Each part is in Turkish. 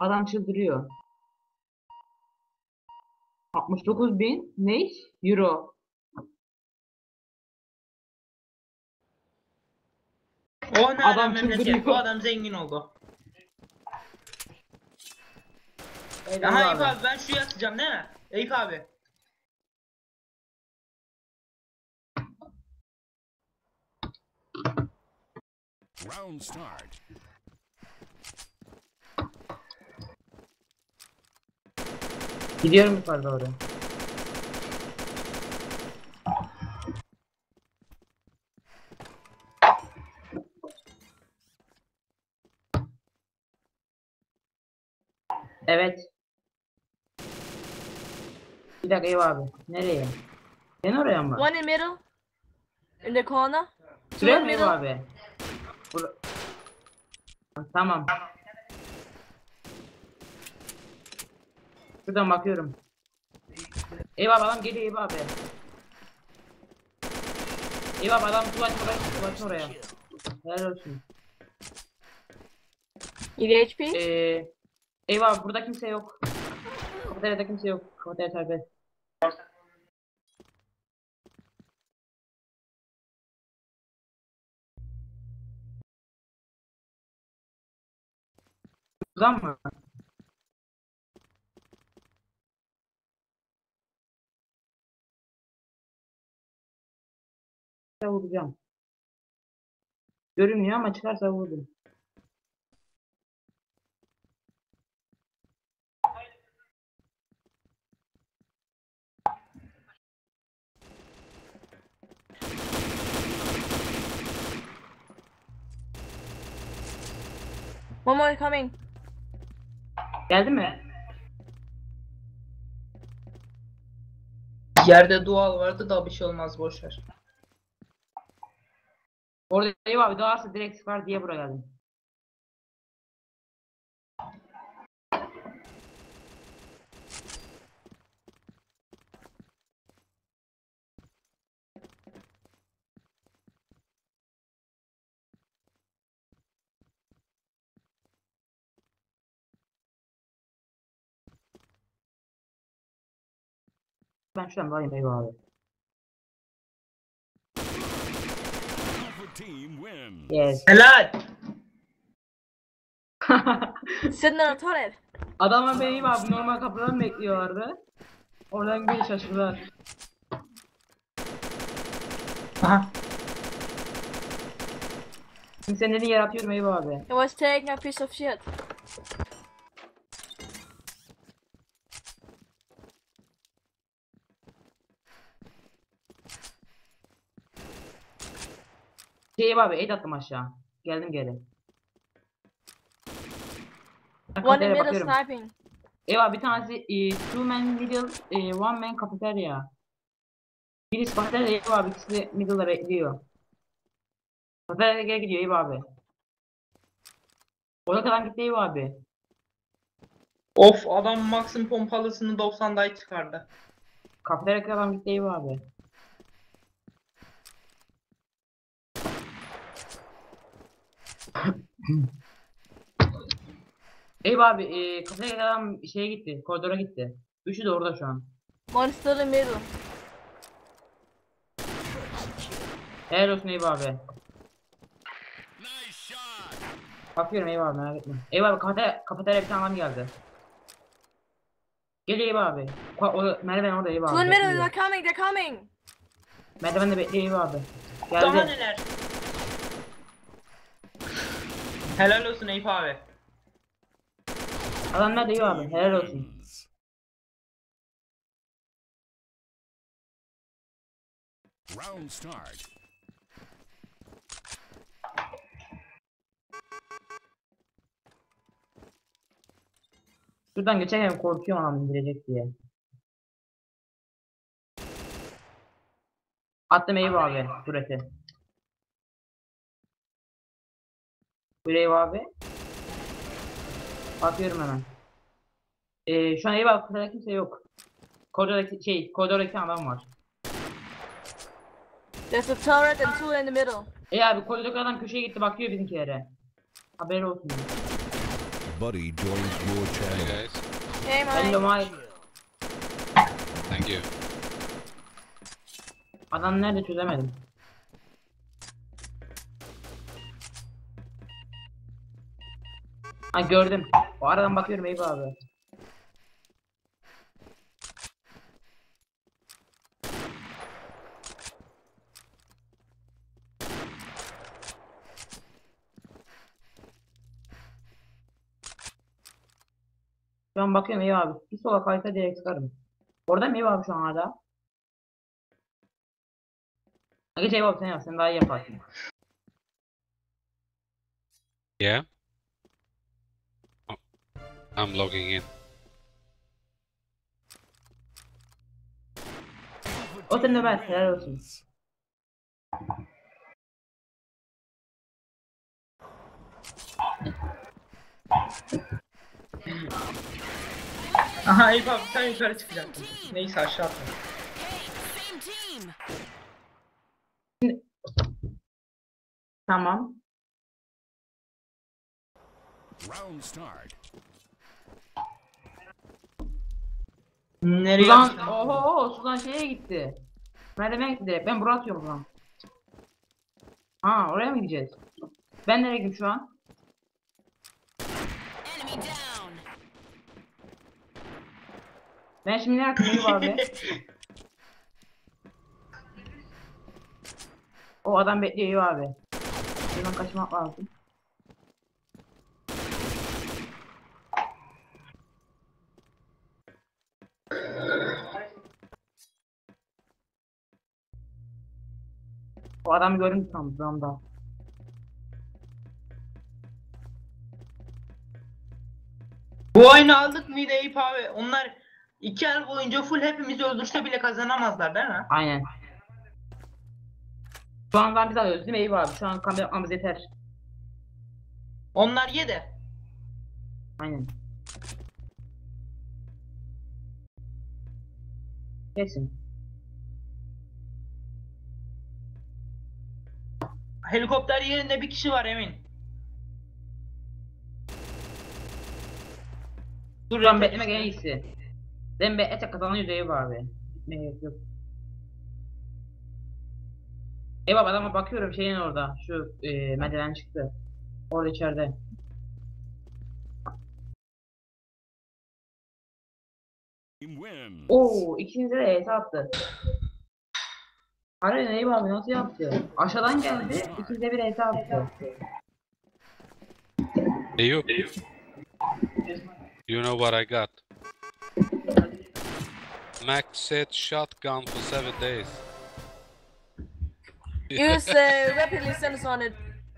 Adam çıldırıyor. 69 bin ne? Euro. O ne Adam adam memleket. çıldırıyor. Bu adam zengin oldu. Eyvallah Aha Eyüp abi. abi ben şu atacağım değil mi? Eyüp abi. Round start. Gidiyorum yukarı doğru. Evet. Bir dakika Eyvah abi. Nereye? Sen oraya mı? One in middle. In the corner. Şuraya mı. Eyvah abi? Bur- Tamam. Şuradan bakıyorum. Eyvah adam geliyor Eyvah abi. Eyvah adam tulaş oraya tulaş oraya. Helal olsun. You HP? Ee, eyvah burada kimse yok. Kafeteryada kimse yok. Kafeterya serbest. Buradan mı? Vuracağım. Görünmüyor ama çıkarsa vururum. One more coming. Geldi mi? Yerde dual vardı da bir şey olmaz boşver. Orada eyvah bir doğarsa direkt sıkar diye buraya geldim. Ben şuradan dalayım eyvah abi. Yes. Helal. On the toilet. Adamlar beni abi normal kapıdan bekliyorlardı. Oradan bir şaşırdılar. Aha. Şimdi senin dediğin yer atıyorum eyvah abi. It was taking a piece of shit. Şey abi et attım aşağı. Geldim geri. One in kafeteryaya middle bakıyorum. sniping. Eyvah bir tanesi e, two man middle, e, one man kafeterya. Birisi kafeterya eyvah abi ikisi de middle'da bekliyor. Kafeteryaya gidiyor eyvah abi. Orada kadar gitti eyvah abi. Of adam Max'ın pompalısını 90'day çıkardı. Kafeterya kadar gitti eyvah abi. Eyvah abi e, kafeterya kadar şeye gitti, koridora gitti. Üçü de orada şu an. İn middle. Helal olsun eyvah abi. Bakıyorum eyvah abi merak etme. Eyvah abi kafeterya, kafeterya bir tane adam geldi. Geliyor eyvah abi. Ko o, merdiven orada eyvah abi. in middle. bekliyor. They're coming. They're coming. Merdiven de bekliyor eyvah abi. Daha Geldi. neler? Helal olsun Eyüp abi. Adam nerede eyvah abi? Helal olsun. Round start. Şuradan geçerken korkuyorum adam indirecek diye. Attım eyvah abi. Dur eyvah abi. Bakıyorum hemen. Ee, şu an eyvah kafede kimse yok. Koridordaki şey, koridordaki adam var. There's a turret and two in the middle. E abi koridordaki adam köşeye gitti bakıyor bizimkilere. Haberi olsun. buddy joins your Hey channel. guys, Hey, Hello Mike. Mike. thank you. Adam nerede çözemedim. Ha gördüm. O aradan bakıyorum Eyüp abi. Şu an bakıyorum Eyüp abi. Bir sola kaysa direkt çıkarım. Orada mı Eyüp abi şu an hala? Geç Eyüp abi sen yap. Sen daha iyi yaparsın. Yeah? Oh, I'm logging in. O senin Ömer. Helal olsun. Aha Eyüp abi sen yukarı çıkacaksın. Neyse aşağı atma. Same team. Tamam. Round start. Nereye Sudan, atıyorsun? oho, Sudan şeye gitti. Merdivene gitti direkt. Ben buraya atıyorum Sudan. Ha, oraya mı gideceğiz? Ben nereye gideyim şu an? Enemy down. Ben şimdi nereye atayım abi? O adam bekliyor abi. Şuradan kaçmak lazım. O adamı gördüm tam zamda. Bu oyunu aldık mıydı Eyüp abi? Onlar iki el boyunca full hepimizi öldürse bile kazanamazlar değil mi? Aynen. Şu andan biz alıyoruz değil mi Eyüp abi? Şu an kamera yapmamız yeter. Onlar yedi. Aynen. Kesin. Helikopter yerinde bir kişi var emin. Dur Şu an reset beklemek en iyisi. Ben beklesek kazanıyoruz Eyüp abi. Gitmeye gerek yok. Abi adama bakıyorum şeyin orada. Şu e, merdiven çıktı. Orada içeride. Oo ikinize de ES attı. Harbiden Eyüp abi nasıl yaptı? Aşağıdan geldi. ikinize bir ES attı. Hey you. You know what I got? Max set shotgun for seven days. Use uh, weapon listeners on it.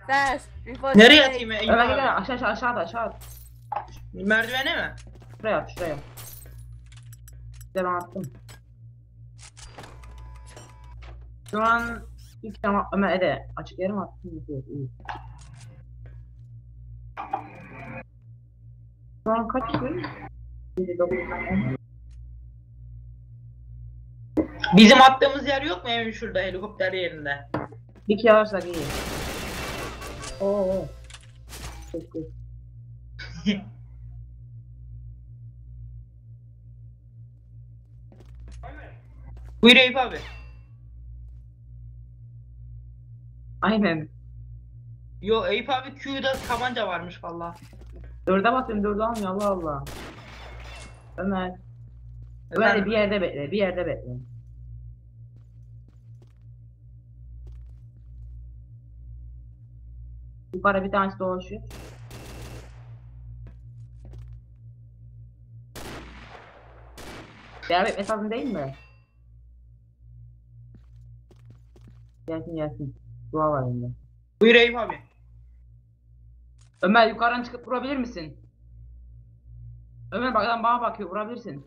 Fast. Before the Nereye atayım Eyüp gel abi? gel aşağı aşağı aşağıda aşağı. Merdivene mi? Şuraya at şuraya. İşte ben attım. Şu an ilk zaman Ömer Ede açık yerim attım. İyi. Şu an kaç gün? 7, 9, 10. Bizim attığımız yer yok mu Emin şurada helikopter yerinde? Bir alırsak iyi. Oo. oo. Çok iyi. Buyur Eyüp abi. Aynen. Yo Eyüp abi Q'da tabanca varmış valla. Dörde basıyorum dörde almıyor Allah Allah. Ömer. Ömer de bir yerde bekle bir yerde bekle. Yukarı bir tanesi dolaşıyor. Beraber etmesi lazım değil mi? Gelsin gelsin. Dua var elinde. Buyur Eyüp abi. Ömer yukarıdan çıkıp vurabilir misin? Ömer bak adam bana bakıyor vurabilirsin.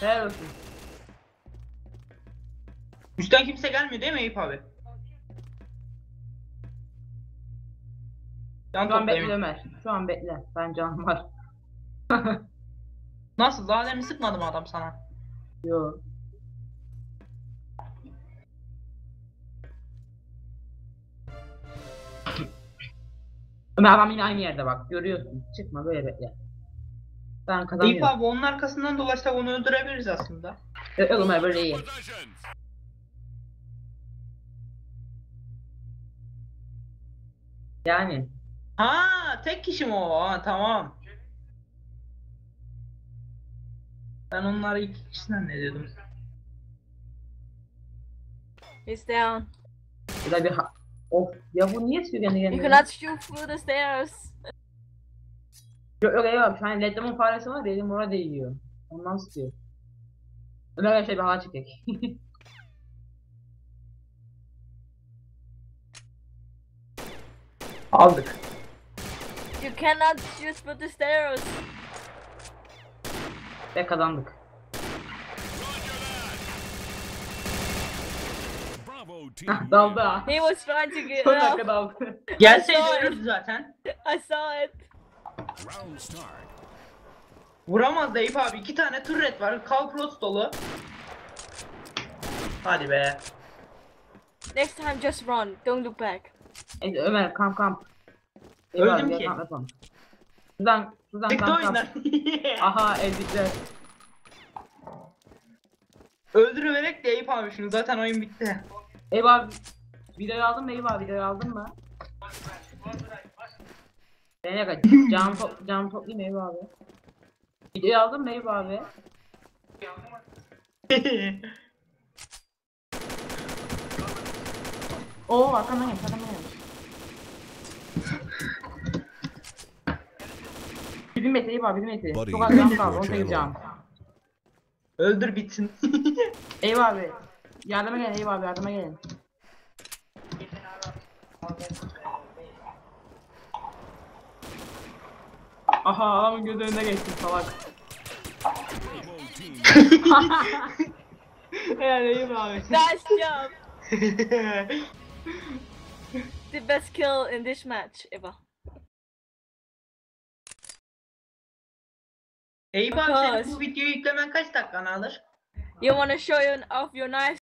Helal olsun. Üstten kimse gelmiyor değil mi Eyüp abi? Can Şu an bekle. Ömer. Şu an bekle. Ben canım var. Nasıl? Daha demin sıkmadı mı adam sana? Yo. Ömer adam yine aynı yerde bak. Görüyorsun. Çıkma böyle bekle. Ben Eyüp kazanıyorum. abi onun arkasından dolaşsak onu öldürebiliriz aslında. Yok yok Ömer böyle iyi. Yani. Ha tek kişi mi o? Ha tamam. Ben onları iki kişiden ne diyordum? He's down. Burada bir ha- ya bu niye sürüyor kendi You cannot shoot through the stairs. Yok yok eyvallah şu an Ledlemon faresi var dedim orada değiyor. Ondan sıkıyor. Ömer arkadaşlar bir hava çekek. Aldık. You cannot shoot through the stairs. Ve kazandık. Daldı ha. He was trying to get Son dakika daldı. Gelseydi Sorry. ölürdü zaten. I saw it. Round start. Vuramaz da Eyüp abi. iki tane turret var. Kalprots dolu. Hadi be. Next time, just run. Don't look back. Neyse Ömer kamp kamp. Öldüm ki. Kamp yapalım. Şuradan şuradan Çıktı kamp kamp. Aha elbise. Öldürüverek de Eyüp abi şunu. Zaten oyun bitti. Eyvah videoyu aldın mı Eyvah videoyu aldın mı? Ben ne kadar cam, top, cam toplayayım Eyvah abi. Videoyu aldın mı Eyvah abi? Oo arkamdan gel arkamdan gel. Bir metre Eyvah bir metre. Çok az cam kaldı 18 channel. cam. Öldür bitsin. Eyvah abi. Yardıma gelin Eyvah abi yardıma gelin. Aha adamın göz önüne geçti salak. Helal Eyvah abi. Nice job. The best kill in this match ever. Eyüp abi senin bu videoyu yüklemen kaç dakikanı alır? You wanna show you off your knife